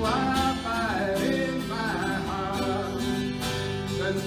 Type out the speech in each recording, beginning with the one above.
Wildfire in my heart. Cause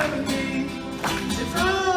family. It's